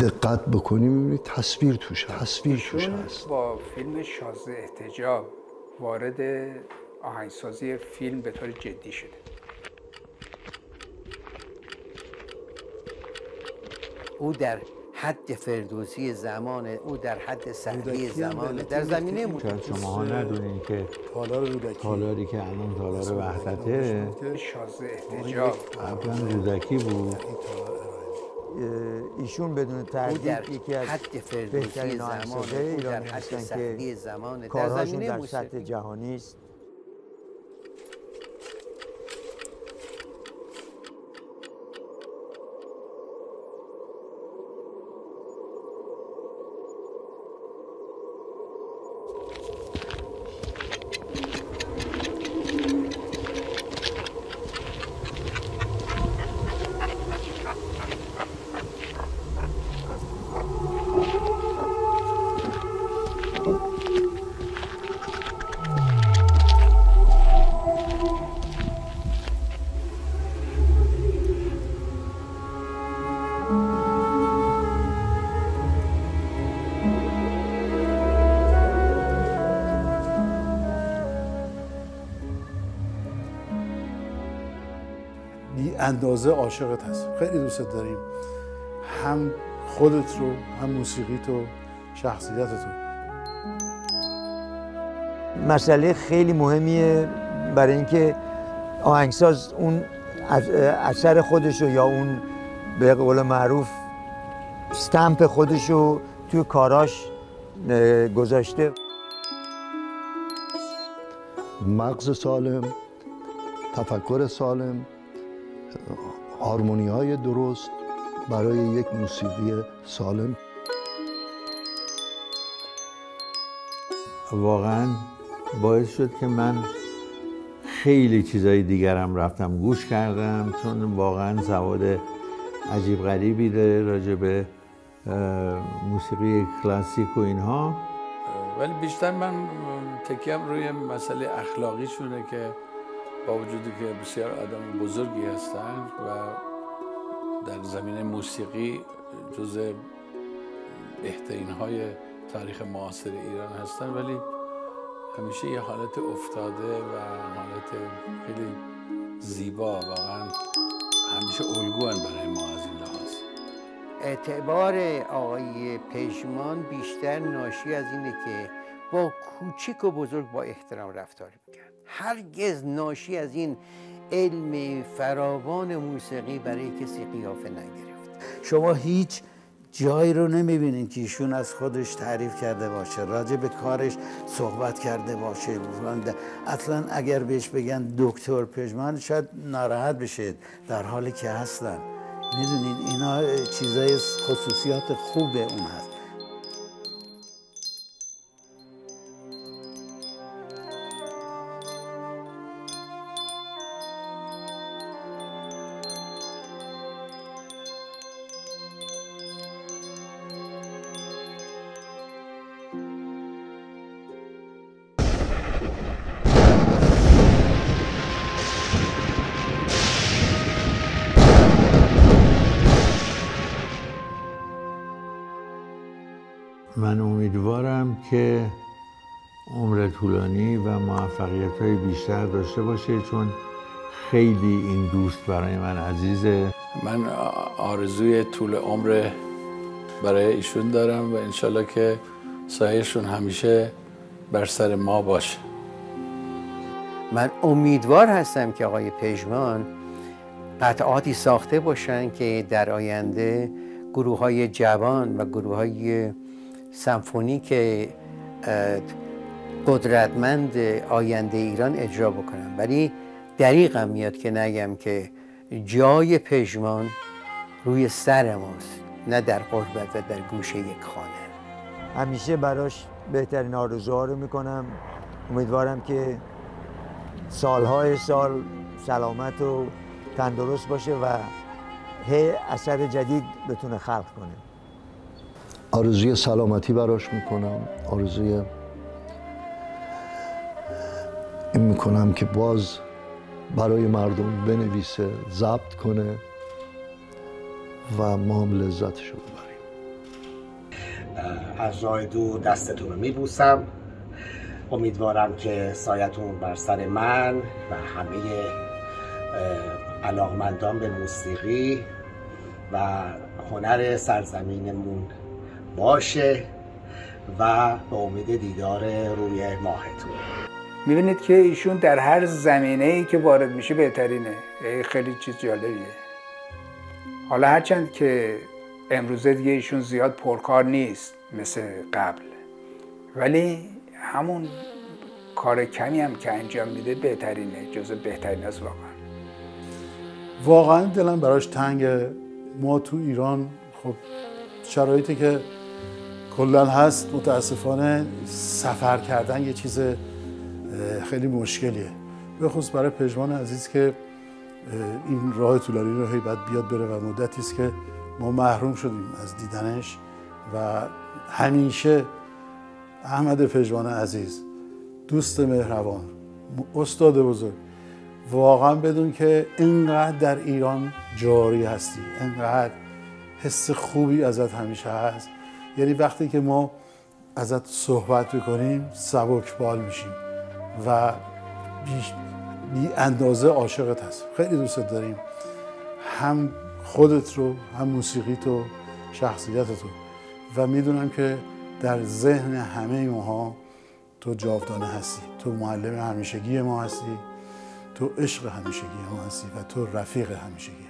دقت بکنیم می‌بینید تصویر توش هست. تصویر توش هست. با فیلم شازده احتجاب وارد آهنگسازی فیلم به طور جدی شده. او در حد فردوسی زمان او در حد سهری زمان در زمینه شاید شما ها ندونین که تالار رودکی. تالاری که الان تالار وحدته. شازده احتجاب قبلا رودکی بود. ایشون بدون تردید یکی از حد فردوسی بهترین زمان آهنگسازهای ایرانی هستن که کارهاشون در سطح جهانی است. اندازه عاشقت هست. خیلی دوستت داریم. هم خودت رو هم موسیقیت و شخصیتت رو مسئله خیلی مهمیه برای اینکه آهنگساز اون از- اثر خودش رو یا اون به قول معروف استمپ خودش رو توی کاراش گذاشته. مغز سالم تفکر سالم هارمونی های درست برای یک موسیقی سالم. واقعا باعث شد که من خیلی چیزای دیگرم رفتم گوش کردم چون واقعا سواد عجیب غریبی داره راجع به موسیقی کلاسیک و اینها. ولی بیشتر من تکیم روی مسئله اخلاقی شونه که با وجودی که بسیار آدم بزرگی هستن و در زمینه موسیقی جز بهترین های تاریخ معاصر ایران هستن ولی همیشه یه حالت افتاده و حالت خیلی زیبا. واقعا همیشه الگوان برای ما از این لحاظ. اعتبار آقای پژمان بیشتر ناشی از اینه که با کوچک و بزرگ با احترام رفتار می‌کرد. هرگز ناشی از این علم فراوان موسیقی برای کسی قیافه نگرفت. شما هیچ جایی رو نمی‌بینید که ایشون از خودش تعریف کرده باشه راجع به کارش صحبت کرده باشه. اصلا اگر بهش بگن دکتر پژمان شاید ناراحت بشه در حالی که هستن. می‌دونید اینا چیزای خصوصیات خوب اون هست. من امیدوارم که عمر طولانی و موفقیت های بیشتر داشته باشه چون خیلی این دوست برای من عزیزه. من آرزوی طول عمر برای ایشون دارم و انشالله که سایهشون همیشه بر سر ما باشه. من امیدوار هستم که آقای پژمان قطعاتی ساخته باشن که در آینده گروه های جوان و گروه های سمفونیک اه، قدرتمند آینده ایران اجرا بکنن ولی دریغم میاد که نگم که جای پژمان روی سر ماست نه در قربت و در گوشه یک خانه. همیشه براش بهترین آرزوها رو می‌کنم. امیدوارم که سالهای سال سلامت و تندرست باشه و هی اثر جدید بتونه خلق کنه. آرزوی سلامتی براش می‌کنم. آرزوی این می‌کنم که باز برای مردم بنویسه ضبط کنه و ما هم لذتشو ببریم. از راه دور دستتون رو میبوسم. امیدوارم که سایتون بر سر من و همه علاقمندان به موسیقی و هنر سرزمینمون باشه و به امید دیدار روی ماهتون می‌بینید که ایشون در هر زمینه ای که وارد میشه بهترینه. خیلی چیز جالبیه. حالا هرچند که امروزه دیگه ایشون زیاد پرکار نیست مثل قبل. ولی همون کار کمی هم که انجام میده بهترینه جز بهترین است واقعا. واقعا دلم براش تنگه. ما تو ایران خب شرایطی که کلا هست متاسفانه سفر کردن یه چیز خیلی مشکلیه. به خصوص برای پژمان عزیز که این راه طولانی رو هی باید بیاد بره و مدتی است که ما محروم شدیم از دیدنش و همیشه احمد پژمان عزیز دوست مهربان استاد بزرگ واقعا بدون که اینقدر در ایران جاری هستی اینقدر حس خوبی ازت همیشه هست. یعنی وقتی که ما ازت صحبت می‌کنیم سبک بال میشیم و بی اندازه عاشقت هست خیلی دوست داریم. هم خودت رو هم موسیقی تو شخصیت تو. و می‌دونم که در ذهن همه ماها تو جاودانه هستی. تو معلم همیشگی ما هستی. تو عشق همیشگی ما هستی و تو رفیق همیشگی.